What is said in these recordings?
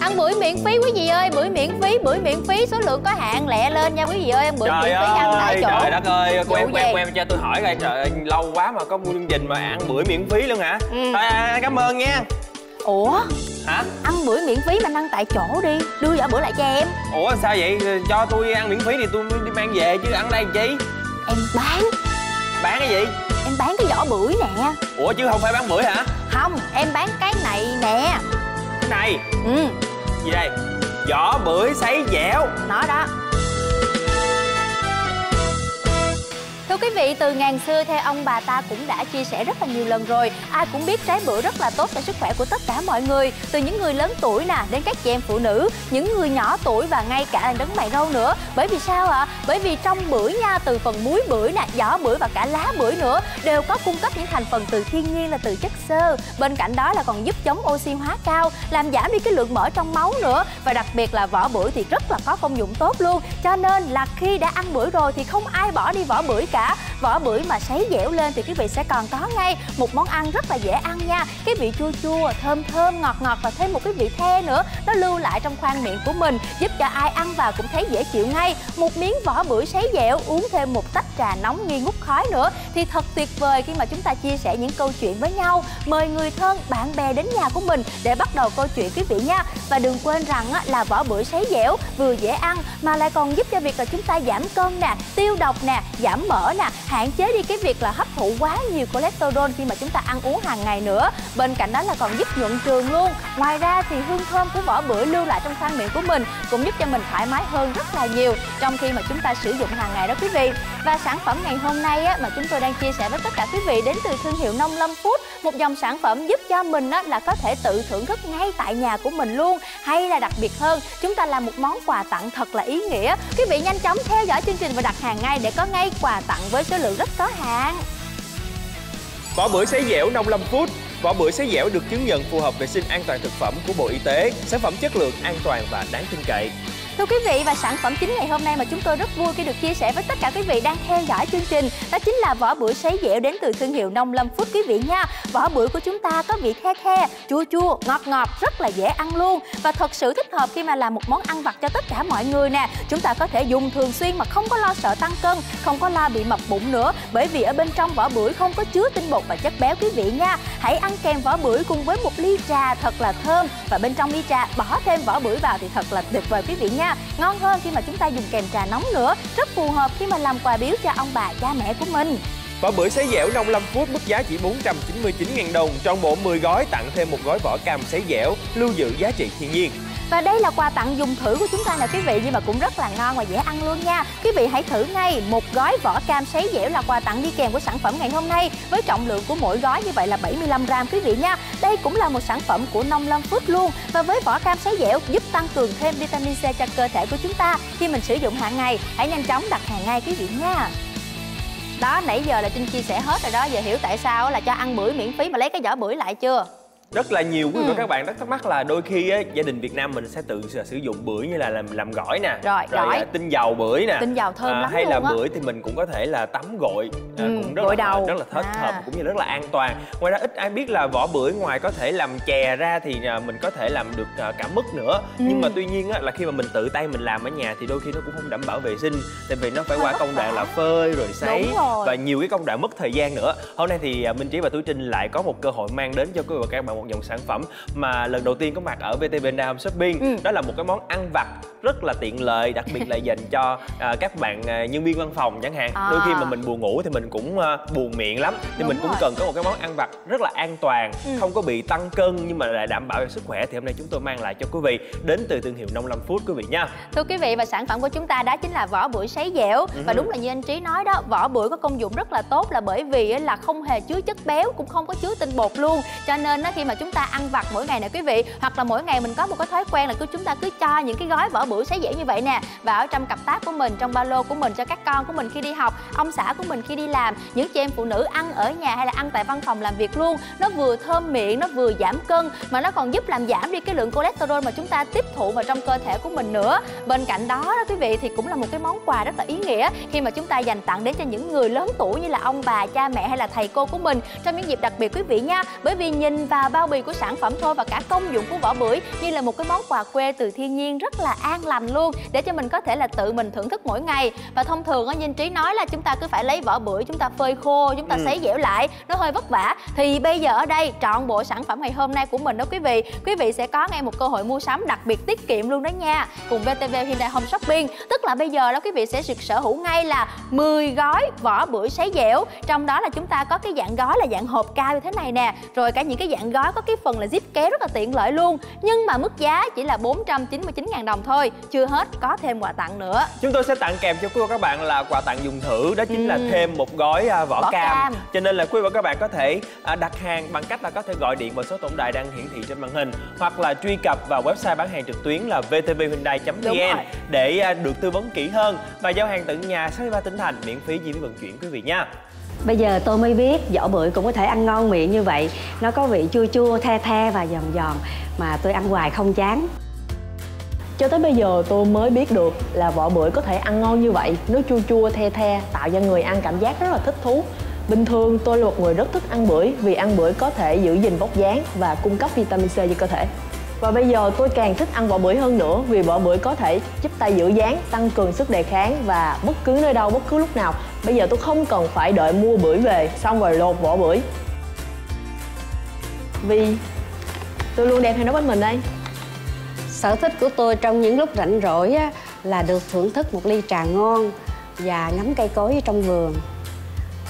ăn bưởi miễn phí quý vị ơi bưởi miễn phí bưởi miễn phí số lượng có hạn lẹ lên nha quý vị ơi ăn bưởi trời miễn phí ăn tại ơi chỗ. trời đất ơi Vụ quen quen quen cho tôi hỏi coi trời ơi, lâu quá mà có chương trình mà ăn bưởi miễn phí luôn hả? Ừ. à, à, cảm ơn nha. Ủa? Hả? Ăn bưởi miễn phí mà ăn tại chỗ đi đưa vỏ bưởi lại cho em. Ủa sao vậy? Cho tôi ăn miễn phí thì tôi mới đi mang về chứ ăn đây làm chi? Em bán. Bán cái gì? Em bán cái vỏ bưởi nè. Ủa chứ không phải bán bưởi hả? Không em bán cái này nè này. Ừ. Gì đây? Vỏ bưởi sấy dẻo. Nó đó Thưa quý vị, từ ngàn xưa theo ông bà ta cũng đã chia sẻ rất là nhiều lần rồi. Ai cũng biết trái bưởi rất là tốt cho sức khỏe của tất cả mọi người Từ những người lớn tuổi nè, đến các chị em phụ nữ Những người nhỏ tuổi và ngay cả là đấng mày râu nữa. Bởi vì sao ạ? Bởi vì trong bưởi nha, từ phần muối bưởi nè, vỏ bưởi và cả lá bưởi nữa Đều có cung cấp những thành phần từ thiên nhiên là từ chất xơ. Bên cạnh đó là còn giúp chống oxy hóa cao Làm giảm đi cái lượng mỡ trong máu nữa. Và đặc biệt là vỏ bưởi thì rất là có công dụng tốt luôn. Cho nên là khi đã ăn bưởi rồi thì không ai bỏ đi vỏ bưởi cả. Vỏ bưởi mà sấy dẻo lên thì quý vị sẽ còn có ngay một món ăn rất là dễ ăn nha. Cái vị chua chua, thơm thơm, ngọt ngọt và thêm một cái vị the nữa. Nó lưu lại trong khoang miệng của mình Giúp cho ai ăn vào cũng thấy dễ chịu ngay. Một miếng vỏ bưởi sấy dẻo uống thêm một tách trà nóng nghi ngút khói nữa Thì thật tuyệt vời khi mà chúng ta chia sẻ những câu chuyện với nhau. Mời người thân, bạn bè đến nhà của mình để bắt đầu câu chuyện quý vị nha. Và đừng quên rằng là vỏ bưởi sấy dẻo vừa dễ ăn mà lại còn giúp cho việc là chúng ta giảm cân nè, tiêu độc nè, giảm mỡ nè, hạn chế đi cái việc là hấp thụ quá nhiều cholesterol khi mà chúng ta ăn uống hàng ngày nữa. Bên cạnh đó là còn giúp nhuận trường luôn. Ngoài ra thì hương thơm của vỏ bưởi lưu lại trong khoang miệng của mình cũng giúp cho mình thoải mái hơn rất là nhiều trong khi mà chúng ta sử dụng hàng ngày đó quý vị. Và sản phẩm ngày hôm nay á, mà chúng tôi đang chia sẻ với tất cả quý vị đến từ thương hiệu Nông Lâm Food, một dòng sản phẩm giúp cho mình á, là có thể tự thưởng thức ngay tại nhà của mình luôn. Hay là đặc biệt hơn, chúng ta làm một món quà tặng thật là ý nghĩa. Quý vị nhanh chóng theo dõi chương trình và đặt hàng ngay để có ngay quà tặng với số lượng rất có hạn. Vỏ bưởi sấy dẻo nông lâm food Vỏ bưởi sấy dẻo được chứng nhận phù hợp vệ sinh an toàn thực phẩm của Bộ Y tế Sản phẩm chất lượng, an toàn và đáng tin cậy Thưa quý vị và sản phẩm chính ngày hôm nay mà chúng tôi rất vui khi được chia sẻ với tất cả quý vị đang theo dõi chương trình đó chính là vỏ bưởi sấy dẻo đến từ thương hiệu Nông Lâm phút quý vị nha. Vỏ bưởi của chúng ta có vị the the, chua chua, ngọt ngọt rất là dễ ăn luôn và thật sự thích hợp khi mà làm một món ăn vặt cho tất cả mọi người nè. Chúng ta có thể dùng thường xuyên mà không có lo sợ tăng cân, không có lo bị mập bụng nữa bởi vì ở bên trong vỏ bưởi không có chứa tinh bột và chất béo quý vị nha. Hãy ăn kèm vỏ bưởi cùng với một ly trà thật là thơm và bên trong ly trà bỏ thêm vỏ bưởi vào thì thật là tuyệt vời quý vị nha. Ngon hơn khi mà chúng ta dùng kèm trà nóng nữa, rất phù hợp khi mà làm quà biếu cho ông bà cha mẹ của mình. Vỏ bưởi sấy dẻo nông 5 phút, mức giá chỉ 499.000 đồng. Trong bộ 10 gói tặng thêm một gói vỏ cam sấy dẻo Lưu giữ giá trị thiên nhiên. Và đây là quà tặng dùng thử của chúng ta nè quý vị nhưng mà cũng rất là ngon và dễ ăn luôn nha. Quý vị hãy thử ngay một gói vỏ cam sấy dẻo là quà tặng đi kèm của sản phẩm ngày hôm nay với trọng lượng của mỗi gói như vậy là 75 gram quý vị nha. Đây cũng là một sản phẩm của Nông Lâm phước luôn và với vỏ cam sấy dẻo giúp tăng cường thêm vitamin C cho cơ thể của chúng ta khi mình sử dụng hàng ngày. Hãy nhanh chóng đặt hàng ngay quý vị nha. Đó, nãy giờ là Trinh chia sẻ hết rồi đó, giờ hiểu tại sao là cho ăn bưởi miễn phí mà lấy cái vỏ bưởi lại chưa? Rất là nhiều quý vị Ừ. và các bạn rất thắc mắc là đôi khi á, gia đình Việt Nam mình sẽ tự sử dụng bưởi như là làm làm gỏi nè Rồi, gỏi. à, tinh dầu bưởi nè Tinh dầu thơm lắm hay là bưởi thì mình cũng có thể là tắm gội à, Ừ, cũng rất gội là đầu. rất là thích À. hợp cũng như rất là an toàn ngoài ra ít ai biết là vỏ bưởi ngoài có thể làm chè ra thì à, mình có thể làm được à, cả mứt nữa Ừ. nhưng mà tuy nhiên á, là khi mà mình tự tay mình làm ở nhà thì đôi khi nó cũng không đảm bảo vệ sinh tại vì nó phải qua công đoạn là phơi rồi sấy rồi. và nhiều cái công đoạn mất thời gian nữa hôm nay thì à, minh trí và tú trinh lại có một cơ hội mang đến cho quý vị và các bạn một dòng sản phẩm mà lần đầu tiên có mặt ở vtv Nam shopping Ừ. đó là một cái món ăn vặt rất là tiện lợi đặc biệt là dành cho à, các bạn à, nhân viên văn phòng chẳng hạn À. đôi khi mà mình buồn ngủ thì mình cũng à, buồn miệng lắm thì Đúng mình cũng rồi. cần có một cái món ăn vặt rất là an toàn Ừ. không có bị tăng cân nhưng mà lại đảm bảo cho sức khỏe thì hôm nay chúng tôi mang lại cho quý vị đến từ thương hiệu nông lâm food quý vị nha Thưa quý vị và sản phẩm của chúng ta đó chính là vỏ bưởi sấy dẻo Và đúng là như anh Trí nói đó Vỏ bưởi có công dụng rất là tốt là bởi vì là không hề chứa chất béo Cũng không có chứa tinh bột luôn Cho nên khi mà chúng ta ăn vặt mỗi ngày nè quý vị. Hoặc là mỗi ngày mình có một cái thói quen là cứ chúng ta cứ cho những cái gói vỏ bữa bưởi sấy dẻo như vậy nè. Và ở trong cặp tác của mình, trong ba lô của mình cho các con của mình khi đi học, ông xã của mình khi đi làm, những chị em phụ nữ ăn ở nhà hay là ăn tại văn phòng làm việc luôn, nó vừa thơm miệng, nó vừa giảm cân, mà nó còn giúp làm giảm đi cái lượng cholesterol mà chúng ta tiếp thụ vào trong cơ thể của mình nữa. Bên cạnh đó đó quý vị, thì cũng là một cái món quà rất là ý nghĩa khi mà chúng ta dành tặng đến cho những người lớn tuổi như là ông bà, cha mẹ hay là thầy cô của mình trong những dịp đặc biệt quý vị nha. Bởi vì nhìn vào bao bì của sản phẩm thôi và cả công dụng của vỏ bưởi như là một cái món quà quê từ thiên nhiên rất là an lành luôn để cho mình có thể là tự mình thưởng thức mỗi ngày. Và thông thường á Dinh Trí nói là chúng ta cứ phải lấy vỏ bưởi chúng ta phơi khô chúng ta ừ. sấy dẻo lại nó hơi vất vả. Thì bây giờ ở đây trọn bộ sản phẩm ngày hôm nay của mình đó quý vị quý vị sẽ có ngay một cơ hội mua sắm đặc biệt tiết kiệm luôn đó nha. Cùng VTV Hyundai Home Shopping tức là bây giờ đó quý vị sẽ được sở hữu ngay là 10 gói vỏ bưởi sấy dẻo. Trong đó là chúng ta có cái dạng gói là dạng hộp cao như thế này nè rồi cả những cái dạng gói có cái phần là zip kéo rất là tiện lợi luôn. Nhưng mà mức giá chỉ là 499.000 đồng thôi chưa hết có thêm quà tặng nữa. Chúng tôi sẽ tặng kèm cho quý vị các bạn là quà tặng dùng thử đó chính ừ. là thêm một gói à, vỏ, vỏ cam. cam. Cho nên là quý vị và các bạn có thể à, đặt hàng bằng cách là có thể gọi điện vào số tổng đài đang hiển thị trên màn hình hoặc là truy cập vào website bán hàng trực tuyến là vtvhyundai.vn để à, được tư vấn kỹ hơn. Và giao hàng tận nhà 63 tỉnh thành miễn phí chi phí vận chuyển quý vị nha Bây giờ tôi mới biết vỏ bưởi cũng có thể ăn ngon miệng như vậy. Nó có vị chua chua, the the và giòn giòn Mà tôi ăn hoài không chán. Cho tới bây giờ tôi mới biết được là vỏ bưởi có thể ăn ngon như vậy. Nó chua chua the the tạo cho người ăn cảm giác rất là thích thú. Bình thường tôi là một người rất thích ăn bưởi vì ăn bưởi có thể giữ gìn vóc dáng và cung cấp vitamin C cho cơ thể. Và bây giờ tôi càng thích ăn vỏ bưởi hơn nữa vì vỏ bưởi có thể giúp ta giữ dáng, tăng cường sức đề kháng và bất cứ nơi đâu, bất cứ lúc nào. Bây giờ tôi không cần phải đợi mua bưởi về xong rồi lột vỏ bưởi. Vì tôi luôn đem theo nó bên mình đây. Sở thích của tôi trong những lúc rảnh rỗi á, là được thưởng thức một ly trà ngon và ngắm cây cối trong vườn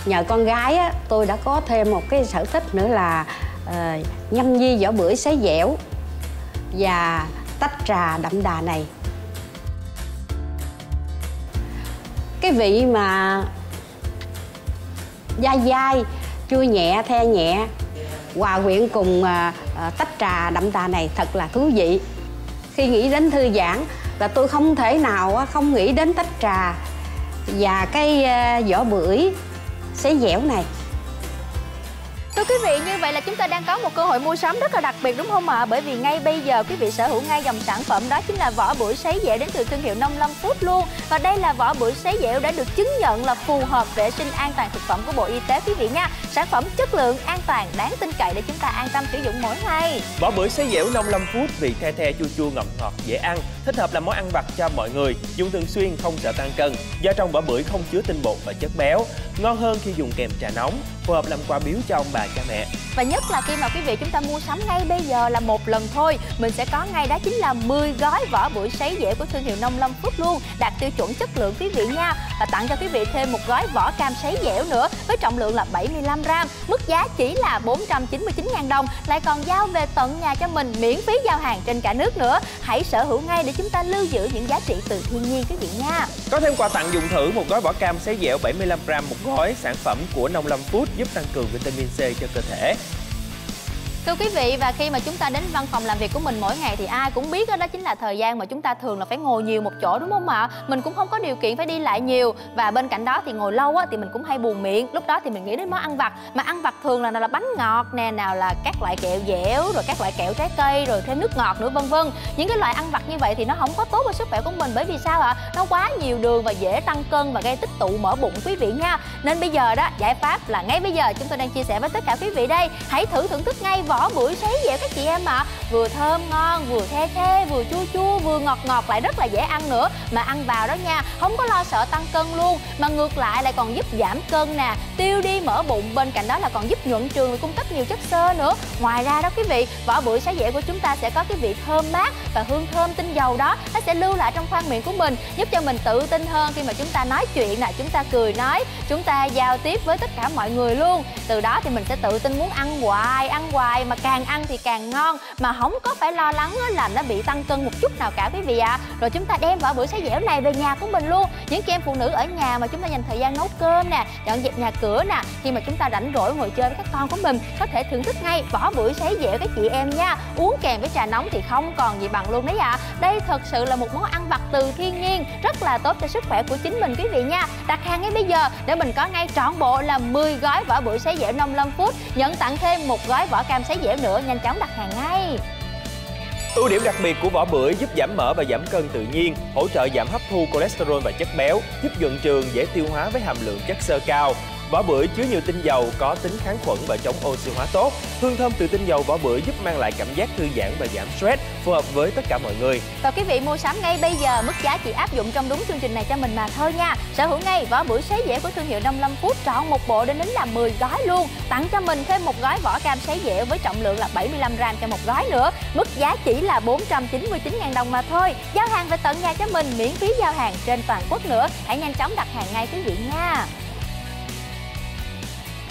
nhờ con gái á, tôi đã có thêm một cái sở thích nữa là uh, nhâm nhi vỏ bưởi sấy dẻo và tách trà đậm đà này. Cái vị mà dai dai, chua nhẹ, the nhẹ, hòa quyện cùng ờ, ờ, tách trà đậm đà này thật là thú vị. Khi nghĩ đến thư giãn là tôi không thể nào không nghĩ đến tách trà và cái ờ, vỏ bưởi xé dẻo này. Thưa quý vị, như vậy là chúng ta đang có một cơ hội mua sắm rất là đặc biệt đúng không ạ? À? Bởi vì ngay bây giờ quý vị sở hữu ngay dòng sản phẩm đó chính là vỏ bưởi sấy dẻo đến từ thương hiệu Nông Lâm Food luôn. Và đây là vỏ bưởi sấy dẻo đã được chứng nhận là phù hợp vệ sinh an toàn thực phẩm của Bộ Y tế quý vị nha. Sản phẩm chất lượng, an toàn, đáng tin cậy để chúng ta an tâm sử dụng mỗi ngày. Vỏ bưởi sấy dẻo Nông Lâm Food vị the the chua chua ngọt ngọt dễ ăn, thích hợp làm món ăn vặt cho mọi người, dùng thường xuyên không sợ tăng cân. Do trong vỏ bưởi không chứa tinh bột và chất béo, ngon hơn khi dùng kèm trà nóng, phù hợp làm quà biếu cho ông bà cha mẹ. Và nhất là khi mà quý vị chúng ta mua sắm ngay bây giờ là một lần thôi, mình sẽ có ngay đó chính là 10 gói vỏ bưởi sấy dẻo của thương hiệu Nông Lâm Phước luôn, đạt tiêu chuẩn chất lượng quý vị nha. Và tặng cho quý vị thêm một gói vỏ cam sấy dẻo nữa với trọng lượng là 75 gram, mức giá chỉ là 499.000 đồng, lại còn giao về tận nhà cho mình miễn phí giao hàng trên cả nước nữa. Hãy sở hữu ngay để chúng ta lưu giữ những giá trị từ thiên nhiên quý vị nha. Có thêm quà tặng dùng thử một gói vỏ cam sấy dẻo 75 gram một gói, sản phẩm của Nông Lâm Food giúp tăng cường vitamin C cho cơ thể. Thưa quý vị và khi mà chúng ta đến văn phòng làm việc của mình mỗi ngày thì ai cũng biết đó, đó chính là thời gian mà chúng ta thường là phải ngồi nhiều một chỗ đúng không ạ? Mình cũng không có điều kiện phải đi lại nhiều và bên cạnh đó thì ngồi lâu á, thì mình cũng hay buồn miệng. Lúc đó thì mình nghĩ đến món ăn vặt mà ăn vặt thường là nào là bánh ngọt nè, nào là các loại kẹo dẻo rồi các loại kẹo trái cây rồi thêm nước ngọt nữa vân vân. Những cái loại ăn vặt như vậy thì nó không có tốt cho sức khỏe của mình bởi vì sao ạ? Nó quá nhiều đường và dễ tăng cân và gây tích tụ mỡ bụng quý vị nha. Nên bây giờ đó giải pháp là ngay bây giờ chúng tôi đang chia sẻ với tất cả quý vị đây. Hãy thử thưởng thức ngay vỏ bưởi sấy dẻo các chị em ạ. À. vừa thơm ngon, vừa the the, vừa chua chua, vừa ngọt ngọt lại rất là dễ ăn nữa. Mà ăn vào đó nha, không có lo sợ tăng cân luôn. Mà ngược lại lại còn giúp giảm cân nè. Tiêu đi mỡ bụng, bên cạnh đó là còn giúp nhuận trường và cung cấp nhiều chất xơ nữa. Ngoài ra đó quý vị, vỏ bưởi sấy dẻo của chúng ta sẽ có cái vị thơm mát và hương thơm tinh dầu đó. Nó sẽ lưu lại trong khoang miệng của mình, giúp cho mình tự tin hơn khi mà chúng ta nói chuyện nè, chúng ta cười nói, chúng ta giao tiếp với tất cả mọi người luôn. Từ đó thì mình sẽ tự tin muốn ăn hoài ăn hoài mà càng ăn thì càng ngon mà không có phải lo lắng là nó bị tăng cân một chút nào cả quý vị ạ à. rồi chúng ta đem vỏ bưởi sấy dẻo này về nhà của mình luôn những chị em phụ nữ ở nhà mà chúng ta dành thời gian nấu cơm nè, dọn dẹp nhà cửa nè, khi mà chúng ta rảnh rỗi ngồi chơi với các con của mình, có thể thưởng thức ngay vỏ bưởi sấy dẻo các chị em nha uống kèm với trà nóng thì không còn gì bằng luôn đấy ạ à. đây thật sự là một món ăn vặt từ thiên nhiên, rất là tốt cho sức khỏe của chính mình quý vị nha đặt hàng ngay bây giờ, để mình có ngay trọn bộ là 10 gói vỏ bưởi sấy dẻo 55 phút, nhận tặng thêm một gói vỏ cam sấy dẻo nữa nhanh chóng đặt hàng ngay. Ưu điểm đặc biệt của vỏ bưởi giúp giảm mỡ và giảm cân tự nhiên, hỗ trợ giảm hấp thu cholesterol và chất béo, giúp nhuận trường dễ tiêu hóa với hàm lượng chất xơ cao, Vỏ bưởi chứa nhiều tinh dầu có tính kháng khuẩn và chống oxy hóa tốt. Hương thơm từ tinh dầu vỏ bưởi giúp mang lại cảm giác thư giãn và giảm stress, phù hợp với tất cả mọi người. Và quý vị mua sắm ngay bây giờ, mức giá chỉ áp dụng trong đúng chương trình này cho mình mà thôi nha. Sở hữu ngay vỏ bưởi sấy dẻo của thương hiệu 55 phút trọn một bộ đến đến là 10 gói luôn. Tặng cho mình thêm một gói vỏ cam sấy dẻo với trọng lượng là 75 gram cho một gói nữa. Mức giá chỉ là 499.000 đồng mà thôi. Giao hàng về tận nhà cho mình miễn phí giao hàng trên toàn quốc nữa. Hãy nhanh chóng đặt hàng ngay quý vị nha.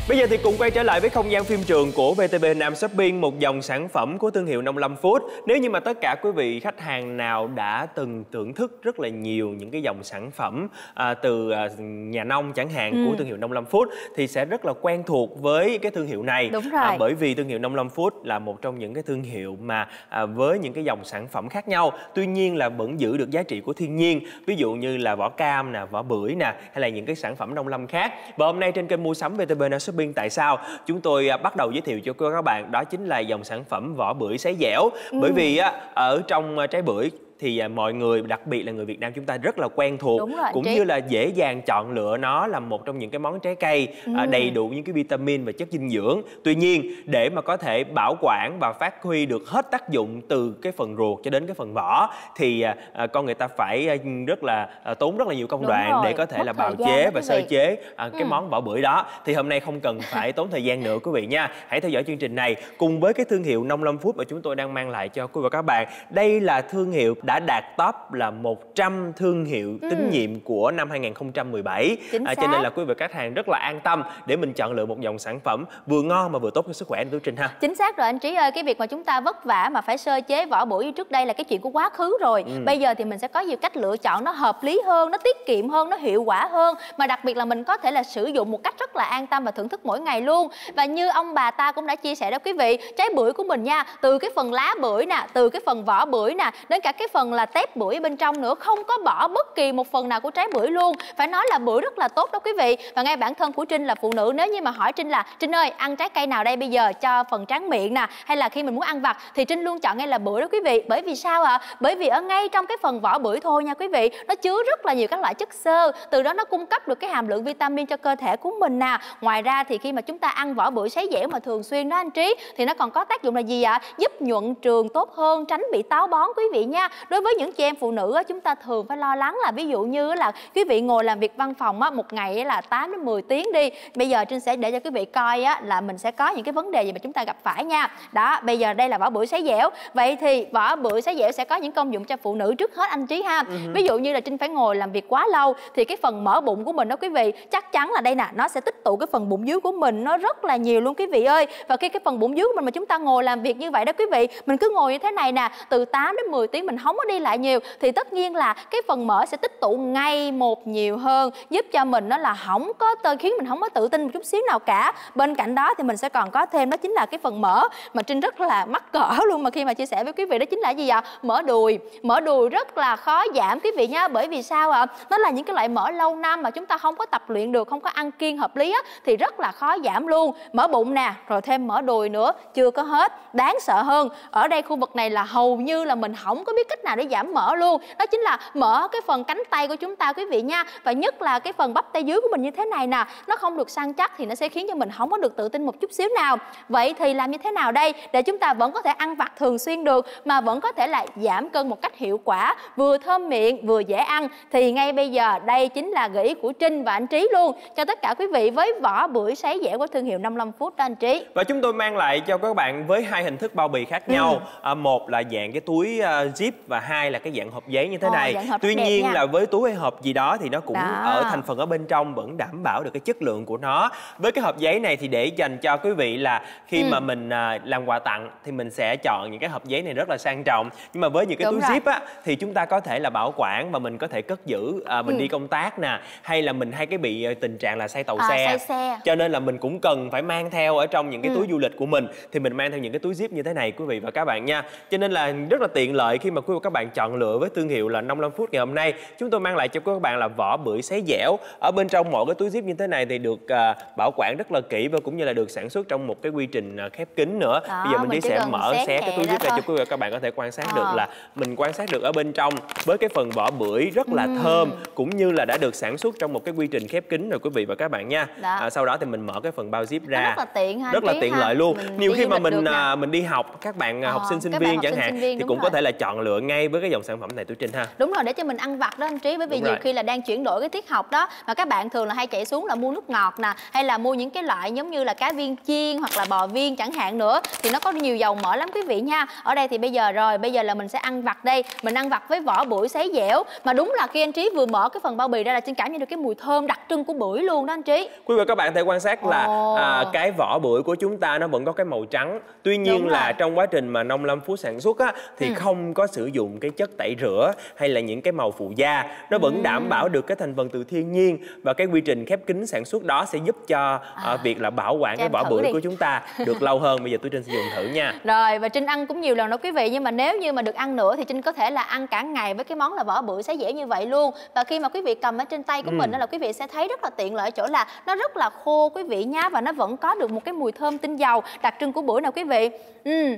Bây giờ thì cùng quay trở lại với không gian phim trường của VTV Nam Shopping, một dòng sản phẩm của thương hiệu 55 Food. Nếu như mà tất cả quý vị khách hàng nào đã từng thưởng thức rất là nhiều những cái dòng sản phẩm à, từ à, nhà nông chẳng hạn ừ. của thương hiệu 55 Food thì sẽ rất là quen thuộc với cái thương hiệu này. Đúng rồi. À, bởi vì thương hiệu 55 Food là một trong những cái thương hiệu mà à, với những cái dòng sản phẩm khác nhau, tuy nhiên là vẫn giữ được giá trị của thiên nhiên. Ví dụ như là vỏ cam nè, vỏ bưởi nè, hay là những cái sản phẩm nông lâm khác. Và hôm nay trên kênh mua sắm VTV Nam Shopping Shopping tại sao chúng tôi à, bắt đầu giới thiệu cho các bạn đó chính là dòng sản phẩm vỏ bưởi sấy dẻo ừ. bởi vì á ở trong à, trái bưởi thì à, mọi người đặc biệt là người Việt Nam chúng ta rất là quen thuộc Đúng rồi, cũng chị. như là dễ dàng chọn lựa nó là một trong những cái món trái cây ừ. đầy đủ những cái vitamin và chất dinh dưỡng. Tuy nhiên để mà có thể bảo quản và phát huy được hết tác dụng từ cái phần ruột cho đến cái phần vỏ thì à, con người ta phải rất là tốn rất là nhiều công Đúng đoạn rồi. để có thể Mất là bào chế và sơ chế cái ừ. món vỏ bưởi đó. Thì hôm nay không cần phải tốn thời gian nữa quý vị nha. Hãy theo dõi chương trình này cùng với cái thương hiệu Nông Lâm Food mà chúng tôi đang mang lại cho quý vị và các bạn. Đây là thương hiệu đã đạt top là 100 thương hiệu ừ. tín nhiệm của năm 2017 à, cho nên là quý vị khách hàng rất là an tâm để mình chọn lựa một dòng sản phẩm vừa ngon mà vừa tốt cho sức khỏe anh Tú Trinh ha. Chính xác rồi anh Trí ơi cái việc mà chúng ta vất vả mà phải sơ chế vỏ bưởi trước đây là cái chuyện của quá khứ rồi. Ừ. bây giờ thì mình sẽ có nhiều cách lựa chọn nó hợp lý hơn nó tiết kiệm hơn nó hiệu quả hơn. Mà đặc biệt là mình có thể là sử dụng một cách rất là an tâm và thưởng thức mỗi ngày luôn. Và như ông bà ta cũng đã chia sẻ đó quý vị trái bưởi của mình nha từ cái phần lá bưởi nè từ cái phần vỏ bưởi nè đến cả cái phần là tép bưởi bên trong nữa, không có bỏ bất kỳ một phần nào của trái bưởi luôn. Phải nói là bưởi rất là tốt đó quý vị. Và ngay bản thân của trinh là phụ nữ, nếu như mà hỏi trinh là, trinh ơi, ăn trái cây nào đây bây giờ cho phần tráng miệng nè, hay là khi mình muốn ăn vặt? Thì trinh luôn chọn ngay là bưởi đó quý vị. Bởi vì sao ạ? À? bởi vì ở ngay trong cái phần vỏ bưởi thôi nha quý vị, nó chứa rất là nhiều các loại chất xơ. Từ đó nó cung cấp được cái hàm lượng vitamin cho cơ thể của mình nè. Ngoài ra thì khi mà chúng ta ăn vỏ bưởi sấy dẻo mà thường xuyên đó anh trí, thì nó còn có tác dụng là gì ạ? À? giúp nhuận trường tốt hơn, tránh bị táo bón quý vị nha đối với những chị em phụ nữ chúng ta thường phải lo lắng là ví dụ như là quý vị ngồi làm việc văn phòng á, một ngày là 8 đến 10 tiếng đi. Bây giờ trinh sẽ để cho quý vị coi á, là mình sẽ có những cái vấn đề gì mà chúng ta gặp phải nha. Đó bây giờ đây là vỏ bưởi sấy dẻo. Vậy thì vỏ bưởi sấy dẻo sẽ có những công dụng cho phụ nữ trước hết anh trí ha. Uh-huh. ví dụ như là trinh phải ngồi làm việc quá lâu thì cái phần mỡ bụng của mình đó quý vị chắc chắn là đây nè nó sẽ tích tụ cái phần bụng dưới của mình nó rất là nhiều luôn quý vị ơi. Và khi cái phần bụng dưới của mình mà chúng ta ngồi làm việc như vậy đó quý vị mình cứ ngồi như thế này nè từ 8 đến 10 tiếng mình không không có đi lại nhiều, thì tất nhiên là cái phần mỡ sẽ tích tụ ngay một nhiều hơn, giúp cho mình nó là không có tơ, khiến mình không có tự tin một chút xíu nào cả. Bên cạnh đó thì mình sẽ còn có thêm, đó chính là cái phần mỡ mà trinh rất là mắc cỡ luôn mà khi mà chia sẻ với quý vị, đó chính là gì ạ? Mỡ đùi. Mỡ đùi rất là khó giảm, quý vị nhá, bởi vì sao ạ? Nó là những cái loại mỡ lâu năm mà chúng ta không có tập luyện được, không có ăn kiêng hợp lý á, thì rất là khó giảm luôn. Mỡ bụng nè, rồi thêm mỡ đùi nữa, chưa có hết. Đáng sợ hơn, ở đây khu vực này là hầu như là mình không có biết cách nào để giảm mỡ luôn. Đó chính là mở cái phần cánh tay của chúng ta quý vị nha. Và nhất là cái phần bắp tay dưới của mình như thế này nè nó không được săn chắc thì nó sẽ khiến cho mình không có được tự tin một chút xíu nào. Vậy thì làm như thế nào đây để chúng ta vẫn có thể ăn vặt thường xuyên được mà vẫn có thể là giảm cân một cách hiệu quả vừa thơm miệng vừa dễ ăn? Thì ngay bây giờ đây chính là gợi ý của Trinh và anh Trí luôn. Cho tất cả quý vị với vỏ bưởi sấy dẻo của thương hiệu 55 phút đó anh Trí. Và chúng tôi mang lại cho các bạn với hai hình thức bao bì khác nhau. Ừ. à, một là dạng cái túi uh, zip và hai là cái dạng hộp giấy như thế Ồ, này tuy nhiên là với túi hay hộp gì đó thì nó cũng đó. ở thành phần ở bên trong vẫn đảm bảo được cái chất lượng của nó với cái hộp giấy này thì để dành cho quý vị là khi ừ. mà mình à, làm quà tặng thì mình sẽ chọn những cái hộp giấy này rất là sang trọng nhưng mà với những cái Đúng túi rồi. zip á thì chúng ta có thể là bảo quản và mình có thể cất giữ à, mình ừ. đi công tác nè hay là mình hay cái bị à, tình trạng là say tàu à, xe. Say xe cho nên là mình cũng cần phải mang theo ở trong những cái ừ. túi du lịch của mình thì mình mang theo những cái túi zip như thế này quý vị và các bạn nha cho nên là rất là tiện lợi khi mà quý các bạn chọn lựa với thương hiệu là 55 phút ngày hôm nay. Chúng tôi mang lại cho các bạn là vỏ bưởi sấy dẻo. Ở bên trong mỗi cái túi zip như thế này thì được uh, bảo quản rất là kỹ và cũng như là được sản xuất trong một cái quy trình uh, khép kín nữa. Đó, bây giờ mình, mình chỉ sẽ mở xé cái túi zip này cho quý vị và các bạn có thể quan sát à. được là mình quan sát được ở bên trong với cái phần vỏ bưởi rất là uhm. thơm cũng như là đã được sản xuất trong một cái quy trình khép kín rồi quý vị và các bạn nha. À, sau đó thì mình mở cái phần bao zip ra. Rất là tiện ha rất là tiện ha. lợi luôn. Mình nhiều khi mà mình à, mình đi học các bạn ờ, học sinh sinh viên chẳng hạn thì cũng có thể là chọn lựa ngay với cái dòng sản phẩm này tuổi trinh ha đúng rồi để cho mình ăn vặt đó anh trí bởi vì đúng nhiều rồi. khi là đang chuyển đổi cái tiết học đó mà các bạn thường là hay chạy xuống là mua nước ngọt nè hay là mua những cái loại giống như là cá viên chiên hoặc là bò viên chẳng hạn nữa thì nó có nhiều dầu mỡ lắm quý vị nha ở đây thì bây giờ rồi bây giờ là mình sẽ ăn vặt đây mình ăn vặt với vỏ bưởi sấy dẻo mà đúng là khi anh trí vừa mở cái phần bao bì ra là trên cảm nhận được cái mùi thơm đặc trưng của bưởi luôn đó anh trí quý vị các bạn thể quan sát là à, cái vỏ bưởi của chúng ta nó vẫn có cái màu trắng tuy nhiên Đúng là rồi. trong quá trình mà nông lâm phú sản xuất á thì ừ. không có sử dụng cái chất tẩy rửa hay là những cái màu phụ gia nó vẫn ừ. đảm bảo được cái thành phần từ thiên nhiên và cái quy trình khép kín sản xuất đó sẽ giúp cho à, uh, việc là bảo quản cái vỏ bưởi của chúng ta được lâu hơn. Bây giờ tôi trinh sử dụng thử nha. Rồi và trinh ăn cũng nhiều lần đó quý vị nhưng mà nếu như mà được ăn nữa thì trinh có thể là ăn cả ngày với cái món là vỏ bưởi sấy dẻ như vậy luôn. Và khi mà quý vị cầm ở trên tay của ừ. mình đó là quý vị sẽ thấy rất là tiện lợi ở chỗ là nó rất là khô quý vị nhá và nó vẫn có được một cái mùi thơm tinh dầu đặc trưng của bưởi nào quý vị. Ừ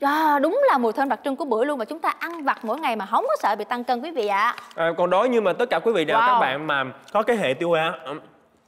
À, đúng là mùi thơm đặc trưng của bưởi luôn và chúng ta ăn vặt mỗi ngày mà không có sợ bị tăng cân quý vị ạ. À. À, còn đối như mà tất cả quý vị nào wow. các bạn mà có cái hệ tiêu hóa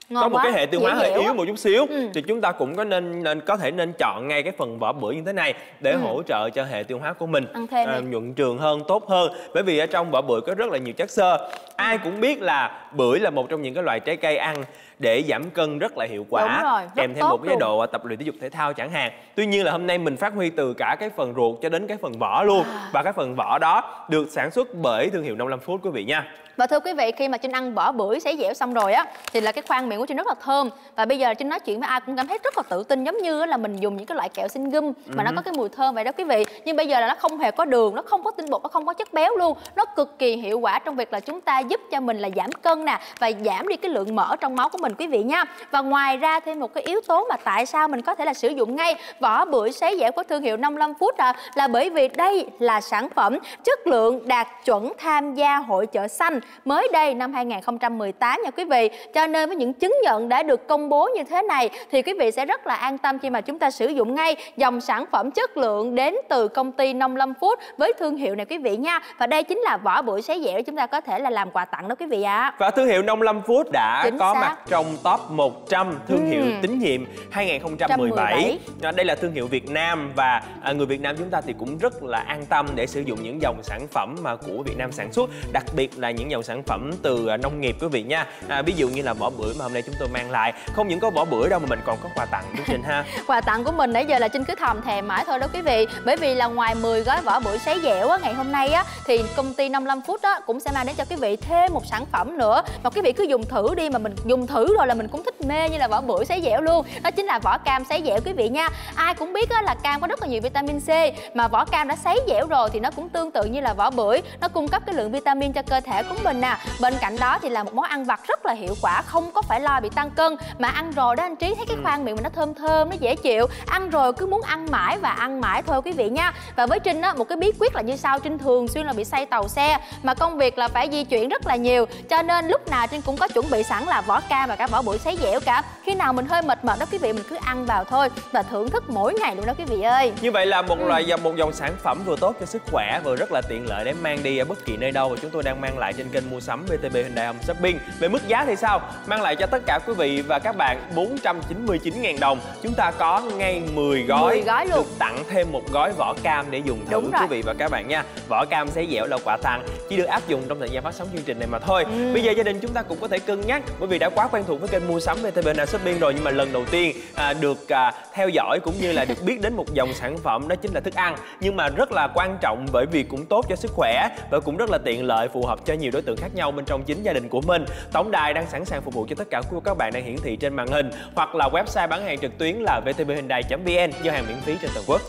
Ngon có một quá. cái hệ tiêu hóa hơi yếu một chút xíu ừ. thì chúng ta cũng có nên nên có thể nên chọn ngay cái phần vỏ bưởi như thế này để ừ. hỗ trợ cho hệ tiêu hóa của mình à, nhuận trường hơn tốt hơn bởi vì ở trong vỏ bưởi có rất là nhiều chất xơ ai cũng biết là bưởi là một trong những cái loại trái cây ăn để giảm cân rất là hiệu quả. Rồi, kèm theo một cái độ tập luyện thể dục thể thao chẳng hạn. Tuy nhiên là hôm nay mình phát huy từ cả cái phần ruột cho đến cái phần vỏ luôn. À. và cái phần vỏ đó được sản xuất bởi thương hiệu 55 Food quý vị nha. Và thưa quý vị khi mà trinh ăn vỏ bưởi sấy dẻo xong rồi á thì là cái khoang miệng của trinh rất là thơm. Và bây giờ trinh nói chuyện với ai cũng cảm thấy rất là tự tin giống như là mình dùng những cái loại kẹo sinh gum mà nó ừ. có cái mùi thơm vậy đó quý vị. Nhưng bây giờ là nó không hề có đường nó không có tinh bột nó không có chất béo luôn. Nó cực kỳ hiệu quả trong việc là chúng ta giúp cho mình là giảm cân nè và giảm đi cái lượng mỡ trong máu của mình quý vị nha và ngoài ra thêm một cái yếu tố mà tại sao mình có thể là sử dụng ngay vỏ bưởi sấy dẻo của thương hiệu 55 phút à, là bởi vì đây là sản phẩm chất lượng đạt chuẩn tham gia hội chợ xanh mới đây năm 2018 nha quý vị cho nên với những chứng nhận đã được công bố như thế này thì quý vị sẽ rất là an tâm khi mà chúng ta sử dụng ngay dòng sản phẩm chất lượng đến từ công ty Nông Lâm Food với thương hiệu này quý vị nha và đây chính là vỏ bưởi sấy dẻo chúng ta có thể là làm quà tặng đó quý vị ạ à. và thương hiệu Nông Lâm Food đã Chính có xác. mặt trong top 100 thương ừ. hiệu tín nhiệm 2017 à, đây là thương hiệu Việt Nam và à, người Việt Nam chúng ta thì cũng rất là an tâm để sử dụng những dòng sản phẩm mà của Việt Nam sản xuất đặc biệt là những dòng sản phẩm từ à, nông nghiệp quý vị nha. À, ví dụ như là vỏ bưởi mà hôm nay chúng tôi mang lại. Không những có vỏ bưởi đâu mà mình còn có quà tặng của Trinh ha. Quà tặng của mình nãy giờ là Trinh cứ thòm thèm mãi thôi đó quý vị. Bởi vì là ngoài 10 gói vỏ bưởi sấy dẻo á ngày hôm nay á thì công ty 55 phút á cũng sẽ mang đến cho quý vị thêm một sản phẩm nữa. Mà quý vị cứ dùng thử đi mà mình dùng thử rồi là mình cũng thích mê như là vỏ bưởi sấy dẻo luôn. Đó chính là vỏ cam sấy dẻo quý vị nha. Ai cũng biết á là cam có rất là nhiều vitamin C mà vỏ cam đã sấy dẻo rồi thì nó cũng tương tự như là vỏ bưởi. Nó cung cấp cái lượng vitamin cho cơ thể của mình nè. Bên cạnh đó thì là một món ăn vặt rất là hiệu quả không có phải lo bị tăng cân. Mà ăn rồi đó anh trí thấy cái ừ. khoang miệng mình nó thơm thơm nó dễ chịu. Ăn rồi cứ muốn ăn mãi và ăn mãi thôi quý vị nha. Và với trinh á một cái bí quyết là như sau. Trinh thường xuyên là bị say tàu xe mà công việc là phải di chuyển rất là nhiều. Cho nên lúc nào trinh cũng có chuẩn bị sẵn là vỏ cam và cả vỏ bưởi sấy dẻo cả. Khi nào mình hơi mệt mệt đó quý vị mình cứ ăn vào thôi và thưởng thức mỗi ngày luôn đó quý vị ơi. Như vậy là một ừ. loại dòng một dòng sản phẩm vừa tốt cho sức khỏe vừa rất là tiện lợi để mang đi ở bất kỳ nơi đâu. Và chúng tôi đang mang lại trên kênh mua sắm VTB Hyundai Home Shopping. Về mức giá thì sao? Mang lại cho tất cả quý vị và các bạn 499.000 đồng. Chúng ta có ngay 10 gói, 10 gói luôn. được tặng thêm một gói vỏ cam để dùng thử quý vị và các bạn nha. Vỏ cam sẽ dẻo là quà tặng chỉ được áp dụng trong thời gian phát sóng chương trình này mà thôi. Ừ. bây giờ gia đình chúng ta cũng có thể cân nhắc bởi vì đã quá quen thuộc với kênh mua sắm VTV Na Shopping rồi nhưng mà lần đầu tiên à, được à, theo dõi cũng như là được biết đến một dòng sản phẩm đó chính là thức ăn nhưng mà rất là quan trọng bởi vì cũng tốt cho sức khỏe và cũng rất là tiện lợi phù hợp cho nhiều đối tượng khác nhau bên trong chính gia đình của mình. Tổng đài đang sẵn sàng phục vụ cho tất cả các bạn đang hiển thị trên màn hình hoặc là website bán hàng trực tuyến là vtbhyundai.vn giao hàng miễn phí trên toàn quốc.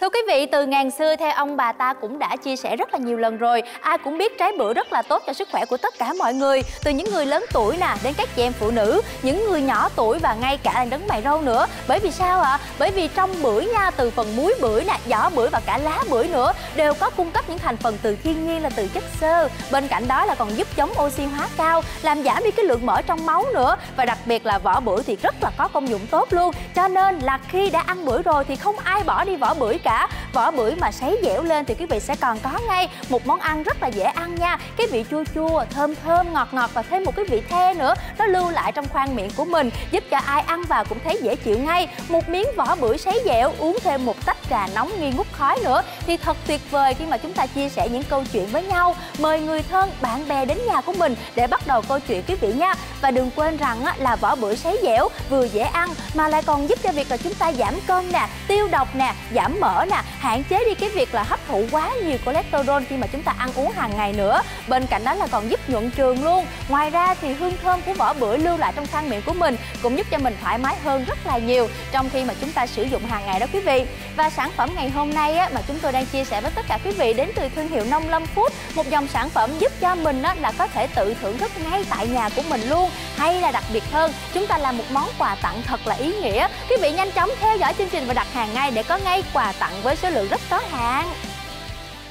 Thưa quý vị, từ ngàn xưa theo ông bà ta cũng đã chia sẻ rất là nhiều lần rồi. Ai cũng biết trái bưởi rất là tốt cho sức khỏe của tất cả mọi người Từ những người lớn tuổi nè, đến các chị em phụ nữ Những người nhỏ tuổi và ngay cả là đấng mày râu nữa. Bởi vì sao ạ? À? Bởi vì trong bưởi nha, từ phần muối bưởi nè, vỏ bưởi và cả lá bưởi nữa Đều có cung cấp những thành phần từ thiên nhiên là từ chất xơ. Bên cạnh đó là còn giúp chống oxy hóa cao Làm giảm đi cái lượng mỡ trong máu nữa. Và đặc biệt là vỏ bưởi thì rất là có công dụng tốt luôn. Cho nên là khi đã ăn bưởi rồi thì không ai bỏ đi vỏ bưởi cả. Vỏ bưởi mà sấy dẻo lên thì quý vị sẽ còn có ngay một món ăn rất là dễ ăn nha. Cái vị chua chua, thơm thơm, ngọt ngọt và thêm một cái vị the nữa. Nó lưu lại trong khoang miệng của mình, giúp cho ai ăn vào cũng thấy dễ chịu ngay. Một miếng vỏ bưởi sấy dẻo, uống thêm một tách trà nóng nghi ngút khói nữa. Thì thật tuyệt vời khi mà chúng ta chia sẻ những câu chuyện với nhau. Mời người thân, bạn bè đến nhà của mình để bắt đầu câu chuyện quý vị nha. Và đừng quên rằng là vỏ bưởi sấy dẻo vừa dễ ăn mà lại còn giúp cho việc là chúng ta giảm cân nè, tiêu độc nè, giảm mỡ nè, hạn chế đi cái việc là hấp thụ quá nhiều cholesterol khi mà chúng ta ăn uống hàng ngày nữa. Bên cạnh đó là còn giúp nhuận trường luôn. Ngoài ra thì hương thơm của vỏ bưởi lưu lại trong khoang miệng của mình cũng giúp cho mình thoải mái hơn rất là nhiều trong khi mà chúng ta sử dụng hàng ngày đó quý vị. Và sản phẩm ngày hôm nay á, mà chúng tôi đang chia sẻ với tất cả quý vị đến từ thương hiệu nông lâm food một dòng sản phẩm giúp cho mình á, là có thể tự thưởng thức ngay tại nhà của mình luôn hay là đặc biệt hơn chúng ta làm một món quà tặng thật là ý nghĩa. Quý vị nhanh chóng theo dõi chương trình và đặt hàng ngay để có ngay quà tặng với số lượng rất có hạn.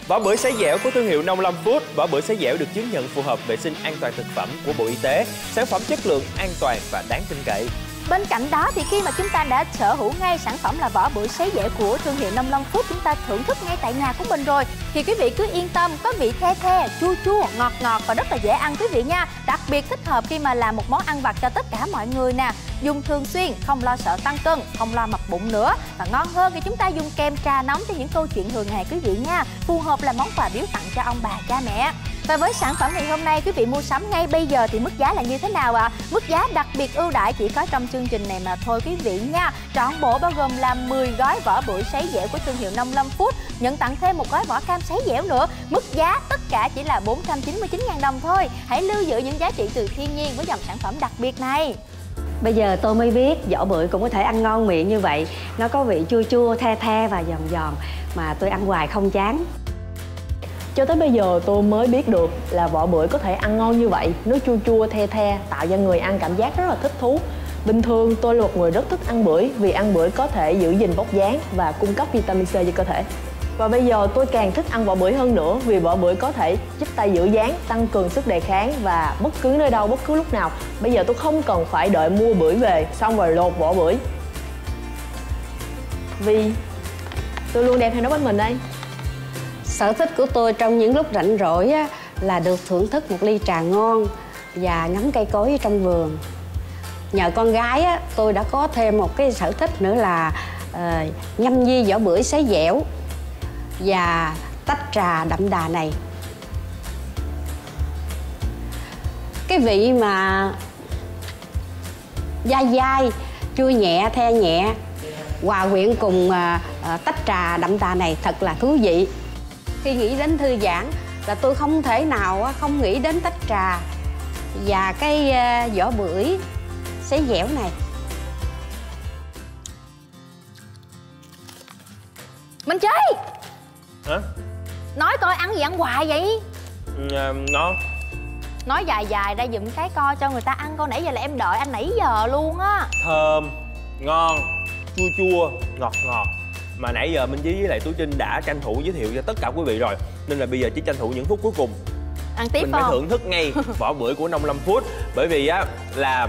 Vỏ bưởi sấy dẻo của thương hiệu Nông Lâm Food, vỏ bưởi sấy dẻo được chứng nhận phù hợp vệ sinh an toàn thực phẩm của Bộ Y tế, sản phẩm chất lượng, an toàn và đáng tin cậy. Bên cạnh đó thì khi mà chúng ta đã sở hữu ngay sản phẩm là vỏ bưởi sấy dẻ của thương hiệu Nông Long Phúc chúng ta thưởng thức ngay tại nhà của mình rồi thì quý vị cứ yên tâm có vị the the, chua chua, ngọt ngọt và rất là dễ ăn quý vị nha. Đặc biệt thích hợp khi mà làm một món ăn vặt cho tất cả mọi người nè. Dùng thường xuyên, không lo sợ tăng cân, không lo mập bụng nữa và ngon hơn khi chúng ta dùng kem trà nóng cho những câu chuyện thường ngày quý vị nha. Phù hợp là món quà biếu tặng cho ông bà cha mẹ. Và với sản phẩm ngày hôm nay quý vị mua sắm ngay bây giờ thì mức giá là như thế nào ạ? À? Mức giá đặc biệt ưu đãi chỉ có trong chương trình này mà thôi quý vị nha. Trọn bộ bao gồm là 10 gói vỏ bưởi sấy dẻo của thương hiệu Nông Lâm Food, nhận tặng thêm một gói vỏ cam sấy dẻo nữa. Mức giá tất cả chỉ là 499.000 đồng thôi. Hãy lưu giữ những giá trị từ thiên nhiên với dòng sản phẩm đặc biệt này. Bây giờ tôi mới biết vỏ bưởi cũng có thể ăn ngon miệng như vậy. Nó có vị chua chua, the the và giòn giòn Mà tôi ăn hoài không chán. Cho tới bây giờ tôi mới biết được là vỏ bưởi có thể ăn ngon như vậy. Nó chua chua the the tạo cho người ăn cảm giác rất là thích thú. Bình thường tôi là một người rất thích ăn bưởi vì ăn bưởi có thể giữ gìn vóc dáng và cung cấp vitamin C cho cơ thể. Và bây giờ tôi càng thích ăn vỏ bưởi hơn nữa vì vỏ bưởi có thể giúp tay giữ dáng, tăng cường sức đề kháng và bất cứ nơi đâu, bất cứ lúc nào. Bây giờ tôi không cần phải đợi mua bưởi về xong rồi lột vỏ bưởi. Vì tôi luôn đem theo nó bên mình đây sở thích của tôi trong những lúc rảnh rỗi á, là được thưởng thức một ly trà ngon và ngắm cây cối trong vườn nhờ con gái á, tôi đã có thêm một cái sở thích nữa là uh, nhâm nhi vỏ bưởi sấy dẻo và tách trà đậm đà này. Cái vị mà dai dai chua nhẹ the nhẹ hòa quyện cùng uh, tách trà đậm đà này thật là thú vị. Khi nghĩ đến thư giãn là tôi không thể nào không nghĩ đến tách trà và cái ờ, vỏ bưởi xé dẻo này. Minh chơi Hả? Nói coi ăn gì ăn hoài vậy? Ừ, à, Ngon Nói dài dài ra dùm cái co cho người ta ăn con nãy giờ là em đợi anh nãy giờ luôn á. Thơm Ngon Chua chua Ngọt ngọt. Mà nãy giờ Minh Chí với lại Tú Trinh đã tranh thủ giới thiệu cho tất cả quý vị rồi nên là bây giờ chỉ tranh thủ những phút cuối cùng. Ăn tiếp mình phải phải thưởng thức ngay vỏ bưởi của nông lâm food bởi vì á là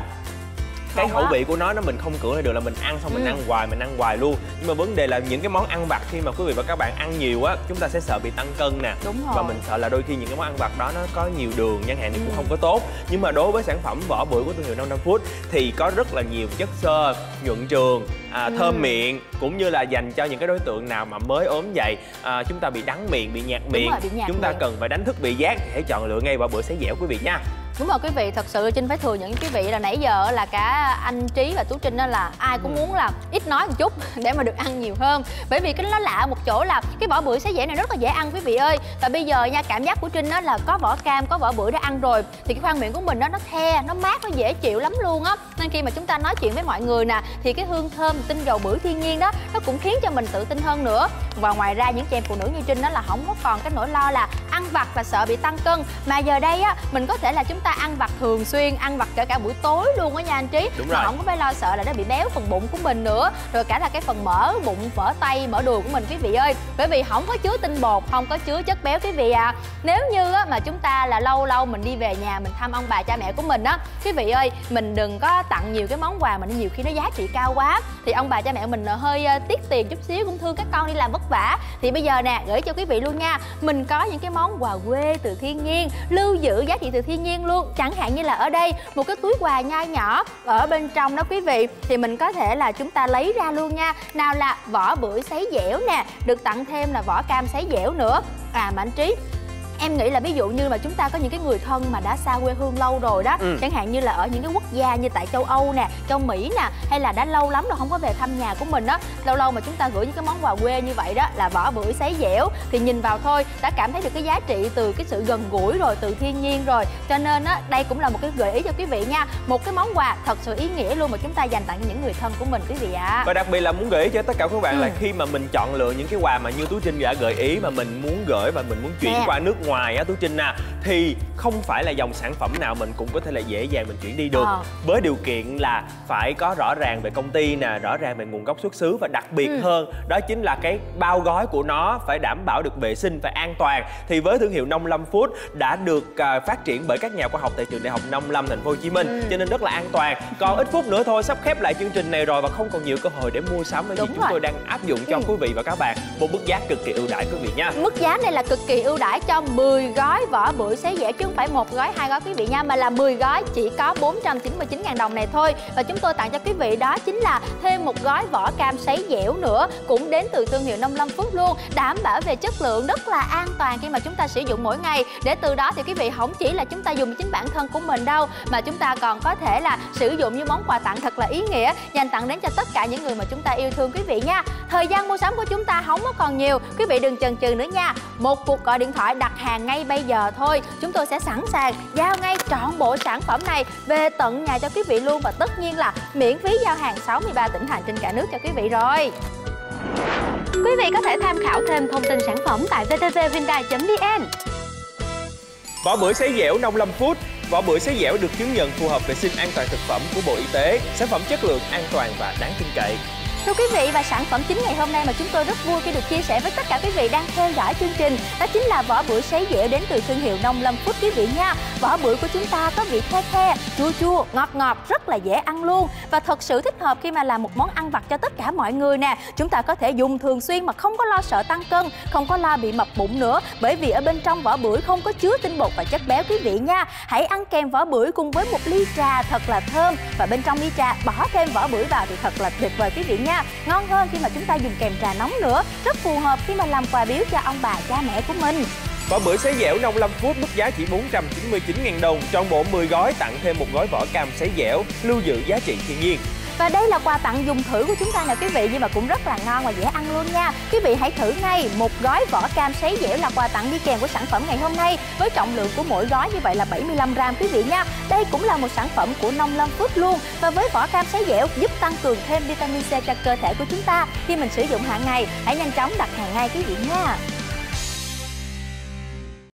cái khẩu vị của nó nó mình không cưỡng lại được là mình ăn xong mình ừ. ăn hoài mình ăn hoài luôn nhưng mà vấn đề là những cái món ăn vặt khi mà quý vị và các bạn ăn nhiều á chúng ta sẽ sợ bị tăng cân nè Đúng rồi. và mình sợ là đôi khi những cái món ăn vặt đó nó có nhiều đường chẳng hạn thì ừ. cũng không có tốt nhưng mà đối với sản phẩm vỏ bưởi của thương hiệu Nông Nam Food thì có rất là nhiều chất xơ nhuận trường à, ừ. thơm miệng cũng như là dành cho những cái đối tượng nào mà mới ốm dậy à, chúng ta bị đắng miệng bị nhạt miệng rồi, bị nhạt chúng ta cần phải đánh thức vị giác thì hãy chọn lựa ngay vỏ bưởi sấy dẻo quý vị nha đúng rồi quý vị thật sự trinh phải thừa nhận quý vị là nãy giờ là cả anh trí và tú trinh đó là ai cũng ừ. muốn là ít nói một chút để mà được ăn nhiều hơn. Bởi vì cái nó lạ một chỗ là cái vỏ bưởi sấy dẻ này rất là dễ ăn quý vị ơi. Và bây giờ nha cảm giác của trinh đó là có vỏ cam có vỏ bưởi để ăn rồi thì cái khoang miệng của mình đó nó the nó mát nó dễ chịu lắm luôn á. Nên khi mà chúng ta nói chuyện với mọi người nè thì cái hương thơm tinh dầu bưởi thiên nhiên đó nó cũng khiến cho mình tự tin hơn nữa. Và ngoài ra những chị em phụ nữ như trinh đó là không có còn cái nỗi lo là ăn vặt và sợ bị tăng cân. Mà giờ đây á mình có thể là chúng ta ăn vặt thường xuyên ăn vặt kể cả buổi tối luôn á nha anh trí. Đúng rồi. không có phải lo sợ là nó bị béo phần bụng của mình nữa. Rồi cả là cái phần mỡ bụng mỡ tay mỡ đùi của mình quý vị ơi. Bởi vì không có chứa tinh bột không có chứa chất béo quý vị à. Nếu như á, mà chúng ta là lâu lâu mình đi về nhà mình thăm ông bà cha mẹ của mình á quý vị ơi mình đừng có tặng nhiều cái món quà mà nhiều khi nó giá trị cao quá. Thì ông bà cha mẹ mình hơi ờ, tiết tiền chút xíu cũng thương các con đi làm vất vả. Thì bây giờ nè gửi cho quý vị luôn nha. Mình có những cái món quà quê từ thiên nhiên lưu giữ giá trị từ thiên nhiên luôn chẳng hạn như là ở đây, một cái túi quà nho nhỏ ở bên trong đó quý vị, thì mình có thể là chúng ta lấy ra luôn nha. Nào là vỏ bưởi sấy dẻo nè, được tặng thêm là vỏ cam sấy dẻo nữa. À mà anh trí em nghĩ là ví dụ như mà chúng ta có những cái người thân mà đã xa quê hương lâu rồi đó ừ. chẳng hạn như là ở những cái quốc gia như tại châu âu nè châu mỹ nè hay là đã lâu lắm rồi không có về thăm nhà của mình đó lâu lâu mà chúng ta gửi những cái món quà quê như vậy đó là vỏ bưởi sấy dẻo thì nhìn vào thôi đã cảm thấy được cái giá trị từ cái sự gần gũi rồi từ thiên nhiên rồi cho nên á đây cũng là một cái gợi ý cho quý vị nha một cái món quà thật sự ý nghĩa luôn mà chúng ta dành tặng cho những người thân của mình quý vị ạ à. và đặc biệt là muốn gợi ý cho tất cả các bạn ừ. là khi mà mình chọn lựa những cái quà mà như tú trinh đã gợi ý mà mình muốn gửi và mình muốn chuyển nè. qua nước ngoài á tú trinh à thì không phải là dòng sản phẩm nào mình cũng có thể là dễ dàng mình chuyển đi được à. với điều kiện là phải có rõ ràng về công ty nè rõ ràng về nguồn gốc xuất xứ và đặc biệt ừ. hơn đó chính là cái bao gói của nó phải đảm bảo được vệ sinh và an toàn thì với thương hiệu nông lâm food đã được uh, phát triển bởi các nhà khoa học tại trường đại học nông lâm thành phố hồ chí minh ừ. cho nên rất là an toàn còn ít phút nữa thôi sắp khép lại chương trình này rồi và không còn nhiều cơ hội để mua sắm bởi vì chúng tôi đang áp dụng cho ừ. quý vị và các bạn một mức giá cực kỳ ưu đãi quý vị nha mức giá này là cực kỳ ưu đãi cho 10 gói vỏ bưởi xé dẻ chứ không phải một gói, hai gói quý vị nha, mà là 10 gói, chỉ có 499 000 đồng này thôi. Và chúng tôi tặng cho quý vị đó chính là thêm một gói vỏ cam sấy dẻo nữa, cũng đến từ thương hiệu nông lâm phước luôn, đảm bảo về chất lượng rất là an toàn khi mà chúng ta sử dụng mỗi ngày. Để từ đó thì quý vị không chỉ là chúng ta dùng chính bản thân của mình đâu, mà chúng ta còn có thể là sử dụng như món quà tặng thật là ý nghĩa, dành tặng đến cho tất cả những người mà chúng ta yêu thương quý vị nha. Thời gian mua sắm của chúng ta không có còn nhiều, quý vị đừng chần chừ nữa nha. Một cuộc gọi điện thoại đặt hàng ngay bây giờ thôi chúng tôi sẽ sẵn sàng giao ngay trọn bộ sản phẩm này về tận nhà cho quý vị luôn và tất nhiên là miễn phí giao hàng 63 tỉnh thành trên cả nước cho quý vị rồi. Quý vị có thể tham khảo thêm thông tin sản phẩm tại vtvvindai.vn. Vỏ bưởi sấy dẻo nông lâm phút. Vỏ bưởi sấy dẻo được chứng nhận phù hợp vệ sinh an toàn thực phẩm của Bộ Y tế, sản phẩm chất lượng, an toàn và đáng tin cậy. Thưa quý vị và sản phẩm chính ngày hôm nay mà chúng tôi rất vui khi được chia sẻ với tất cả quý vị đang theo dõi chương trình đó chính là vỏ bưởi sấy dẻo đến từ thương hiệu Nông Lâm Food quý vị nha. Vỏ bưởi của chúng ta có vị the the, chua chua, ngọt ngọt rất là dễ ăn luôn và thật sự thích hợp khi mà làm một món ăn vặt cho tất cả mọi người nè. Chúng ta có thể dùng thường xuyên mà không có lo sợ tăng cân, không có lo bị mập bụng nữa bởi vì ở bên trong vỏ bưởi không có chứa tinh bột và chất béo quý vị nha. Hãy ăn kèm vỏ bưởi cùng với một ly trà thật là thơm và bên trong ly trà bỏ thêm vỏ bưởi vào thì thật là tuyệt vời quý vị nha ngon hơn khi mà chúng ta dùng kèm trà nóng nữa. Rất phù hợp khi mà làm quà biếu cho ông bà, cha mẹ của mình. Vỏ bưởi sấy dẻo nông lâm phút mức giá chỉ 499.000 đồng. Trong bộ 10 gói tặng thêm một gói vỏ cam sấy dẻo, Lưu giữ giá trị thiên nhiên và đây là quà tặng dùng thử của chúng ta nè, quý vị, nhưng mà cũng rất là ngon và dễ ăn luôn nha. Quý vị hãy thử ngay, một gói vỏ cam sấy dẻo là quà tặng đi kèm của sản phẩm ngày hôm nay với trọng lượng của mỗi gói như vậy là 75 gram, quý vị nha. Đây cũng là một sản phẩm của Nông Lâm phước luôn và với vỏ cam sấy dẻo giúp tăng cường thêm vitamin C cho cơ thể của chúng ta khi mình sử dụng hàng ngày. Hãy nhanh chóng đặt hàng ngay, quý vị nha.